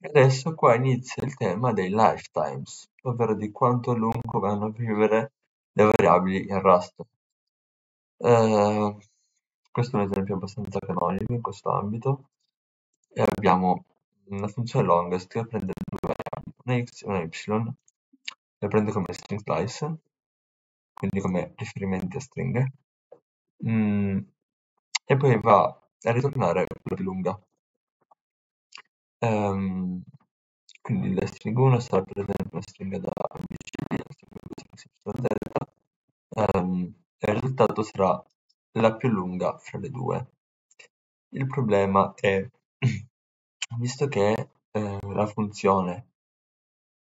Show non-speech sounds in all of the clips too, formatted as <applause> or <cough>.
Adesso qua inizia il tema dei lifetimes, ovvero di quanto lungo vanno a vivere le variabili in Rust. Eh, questo è un esempio abbastanza canonico in questo ambito e abbiamo una funzione longest che prende due variabili, una x e una y, le prende come string slice, quindi come riferimenti a stringhe, mm, e poi va a ritornare quella più lunga. Um, quindi la stringa 1 sarà per esempio una stringa da ABCD, la stringa 2 sarà XYZ, um, e il risultato sarà la più lunga fra le due. Il problema è, <clears throat> visto che eh, la funzione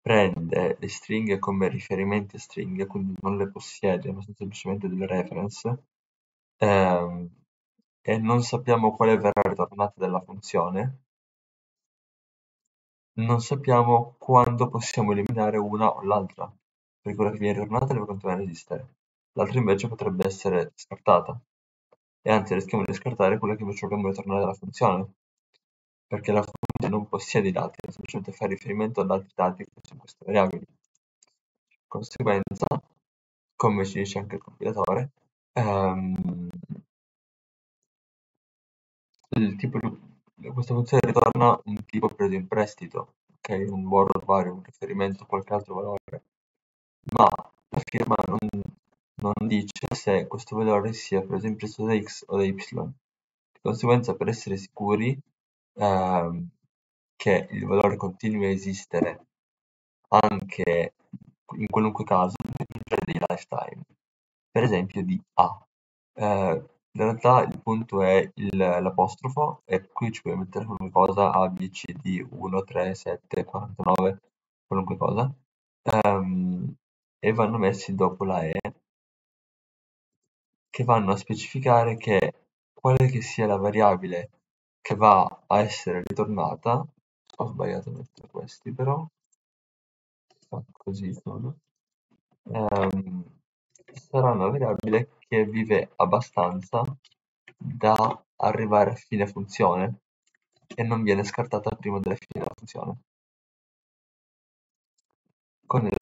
prende le stringhe come riferimenti a stringhe, quindi non le possiede, ma sono semplicemente delle reference, ehm, e non sappiamo quale verrà ritornata dalla funzione, non sappiamo quando possiamo eliminare una o l'altra, perché quella che viene ritornata deve continuare ad esistere, l'altra invece potrebbe essere scartata, e anzi rischiamo di scartare quella che invece dobbiamo ritornare dalla funzione, perché la funzione non possiede i dati, semplicemente fa riferimento ad altri dati che sono queste variabili. Conseguenza, come ci dice anche il compilatore, ehm, il tipo di, questa funzione ritorna un tipo preso in prestito, ok? Un borrowed value, un riferimento a qualche altro valore, ma la firma non, non dice se questo valore sia preso in prestito da x o da y. Di conseguenza, per essere sicuri, ehm, che il valore continui a esistere anche in qualunque caso dei lifetime, per esempio di A. Eh, in realtà il punto è il, l'apostrofo e qui ci puoi mettere qualunque cosa A, B, C, D, 1, 3, 7, 49, qualunque cosa, um, e vanno messi dopo la E, che vanno a specificare che quale che sia la variabile che va a essere ritornata, ho sbagliato a mettere questi però, così sono, um, sarà una variabile che vive abbastanza da arrivare a fine funzione e non viene scartata prima della fine della funzione. Con il